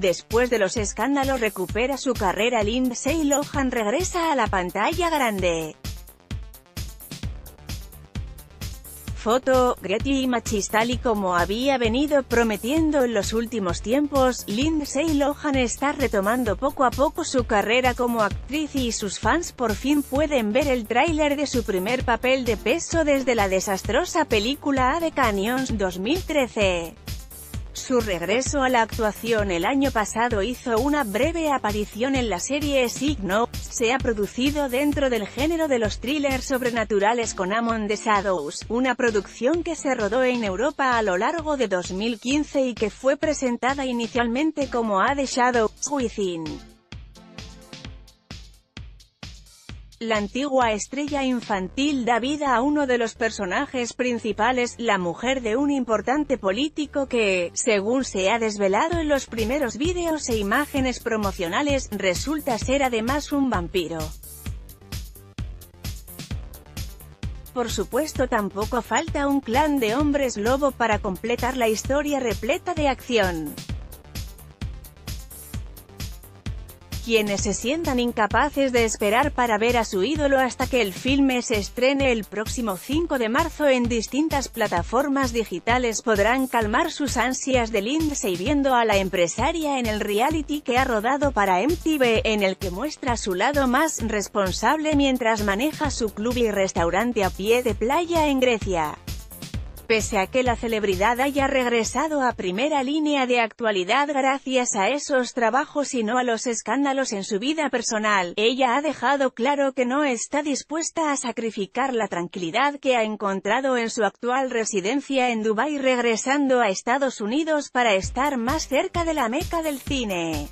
Después de los escándalos recupera su carrera Lindsay Lohan regresa a la pantalla grande. Foto, Getty y Machistali como había venido prometiendo en los últimos tiempos, Lindsay Lohan está retomando poco a poco su carrera como actriz y sus fans por fin pueden ver el tráiler de su primer papel de peso desde la desastrosa película A The Canyons 2013. Su regreso a la actuación el año pasado hizo una breve aparición en la serie Signo, se ha producido dentro del género de los thrillers sobrenaturales con Amon the Shadows, una producción que se rodó en Europa a lo largo de 2015 y que fue presentada inicialmente como A the Shadows Within. La antigua estrella infantil da vida a uno de los personajes principales, la mujer de un importante político que, según se ha desvelado en los primeros vídeos e imágenes promocionales, resulta ser además un vampiro. Por supuesto tampoco falta un clan de hombres lobo para completar la historia repleta de acción. Quienes se sientan incapaces de esperar para ver a su ídolo hasta que el filme se estrene el próximo 5 de marzo en distintas plataformas digitales podrán calmar sus ansias de Lindsay viendo a la empresaria en el reality que ha rodado para MTV, en el que muestra su lado más responsable mientras maneja su club y restaurante a pie de playa en Grecia. Pese a que la celebridad haya regresado a primera línea de actualidad gracias a esos trabajos y no a los escándalos en su vida personal, ella ha dejado claro que no está dispuesta a sacrificar la tranquilidad que ha encontrado en su actual residencia en Dubái regresando a Estados Unidos para estar más cerca de la meca del cine.